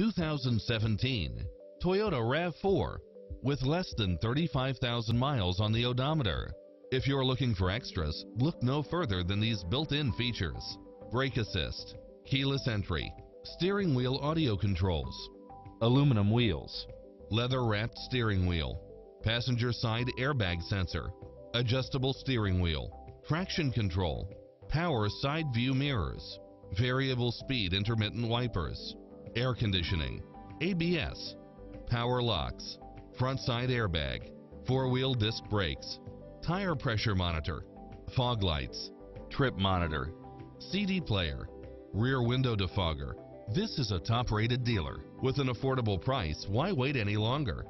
2017 Toyota RAV4 with less than 35,000 miles on the odometer. If you're looking for extras, look no further than these built-in features. Brake assist, keyless entry, steering wheel audio controls, aluminum wheels, leather-wrapped steering wheel, passenger side airbag sensor, adjustable steering wheel, traction control, power side view mirrors, variable speed intermittent wipers, air conditioning, ABS, power locks, front side airbag, four-wheel disc brakes, tire pressure monitor, fog lights, trip monitor, CD player, rear window defogger. This is a top-rated dealer. With an affordable price, why wait any longer?